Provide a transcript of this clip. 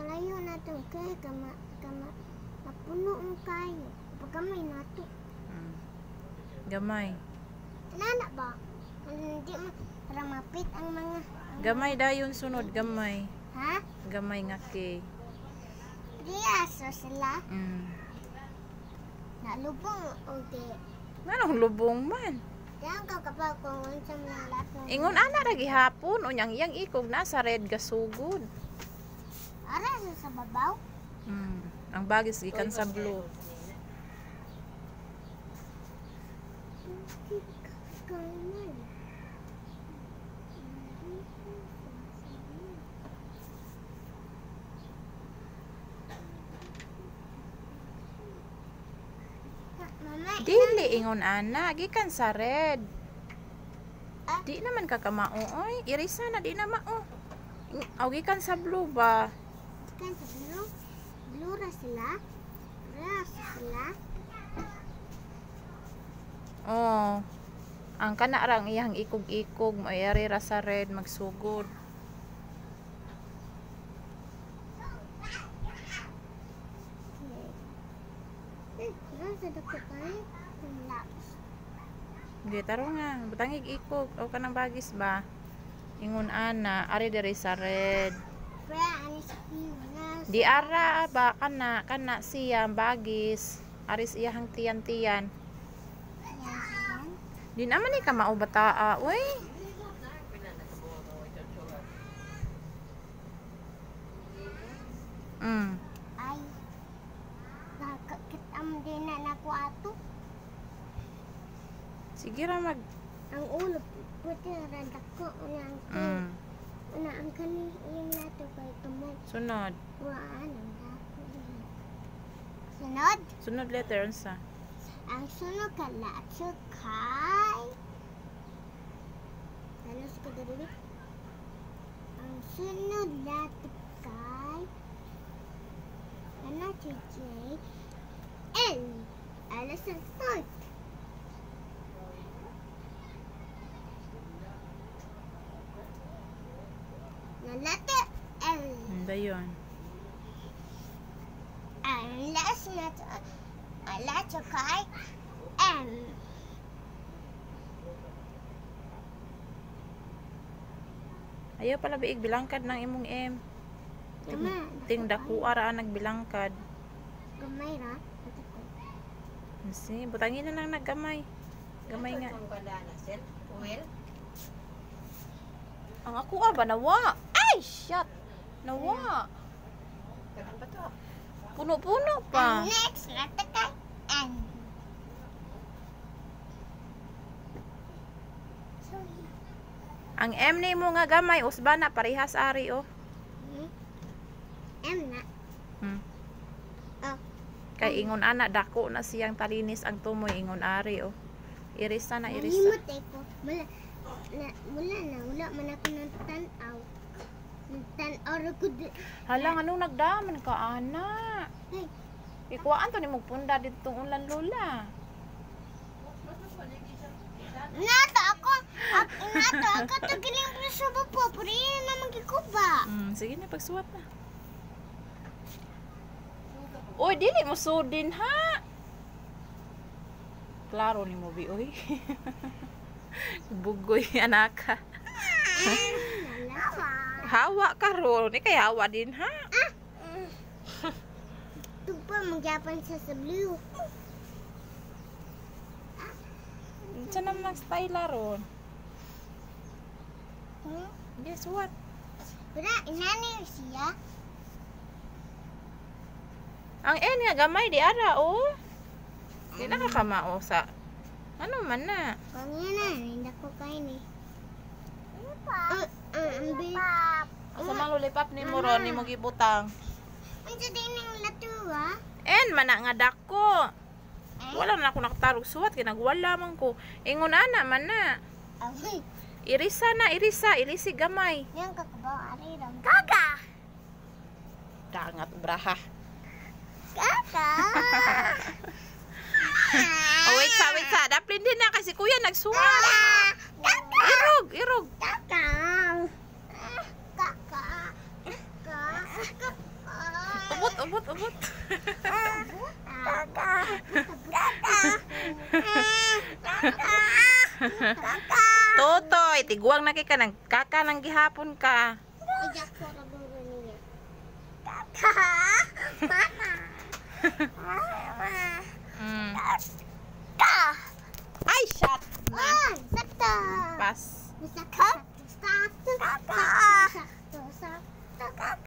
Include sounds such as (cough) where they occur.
Palayo na to kay kama kama mapuno ang kayo. Pagkamay na to. Mm. Gamay. Nana ba? Hindi mo para mapit ang mga ang- Gamay dayon sunod, gamay. Ha? Gamay nga kay. Priyaso sila. Mm. Nalubong o di. Manong lubong man. Diyan ka kapag kung unsa mga lato. Ingon ana ra gihapon unyang iyang ikog nasa red gasugod. Ara sa sa babaw. Mm. Ang bagis gikan sa blue. Dili ingon ana gikan sa red. Ah? Di naman ka kamao oy. Irisa na di na mao. Aw gikan sa blue ba? Sa blue. Blue ra sila. Ra sila. Oh. Ang kana ra ang iyang ikog-ikog mayari ra sa red magsugod. Eh. Di taro nga, butangig ikog o kanang bagis ba? Ingon ana, ari diri sa red. Di ara ba kana kana siya bagis. Aris iyahang tiyan-tiyan. Yan. Di naman ni ka mao bataa, uy. Mm. Ay. Nakakit am din na nako ato. Sige ra mag Ang ulo puti ra dako unang mm. Una ang kani yung lato kay tumog. Sunod. Waan ang dako. Sunod. Sunod letter unsa? Ang sunod ka lato kay Alas ko dali. Ang sunod lato kay Ano si J? L. Alas ang start. Lato L. Mm, dayon. Ang last na to, ang last kay M. Ayaw pala biig bilangkad ng imong M. Ting ra ang nagbilangkad. Gamay ra. Ito ko. Si, butangin na lang naggamay. Gamay nga. Ang ako ah ba nawa? Ay, shit. Nawa. Puno-puno pa. Ang next kay N. Sorry. Ang M ni mo nga gamay usba na parehas ari oh. Hmm? M na. Hmm. Oh. Kay ingon ana dako na siyang talinis ang tumoy ingon ari oh. Irisa na irisa. Nalimot eh ko. Wala. Na, wala na. Wala man ako ng tanaw. Ng tanaw ra ko di. Hala anong nagdaman ka ana? Ay. Ikuhaan to ni mong punda dito ulan lula. Nato ako. Nato ako to giling ko sa babo. Pero yun naman gikuba. Hmm, sige na pagsuwat na. Oy, dili mo sudin ha. Klaro ni mo bi oy. (laughs) Bugoy anak ka. Hawa ka ro, ni kay hawa din ha. Ito pa magyapon siya sa blue. Sa naman style ron. Hmm? Guess what? Pero inani siya. Ang N nga gamay di ara oh. Di na ka kamao sa ano man na. Kung yan na, hindi ko kain eh. Uh, uh, ang. Lollipop ni mo ron ni mo gibutang. Ang sa din ng latua. N man na nga dako. Eh? Wala na ako nakatarog suwat kay nagwala man ko. Ingon ana man na. Ay, Irisa na, irisa, ilisi gamay. yan kakabaw, ari lang. Kaka! Dangat braha. Kaka! (laughs) Oh, wait sa, wait sa. Daplin din na kasi kuya nagsuwat. Kaka! Irog, irog. Kaka! Kaka! Kaka! Ubot, ubot. Kaka. Totoy, tiguang na ka nang kaka nang gihapon ka. Kaka. Mama. (laughs)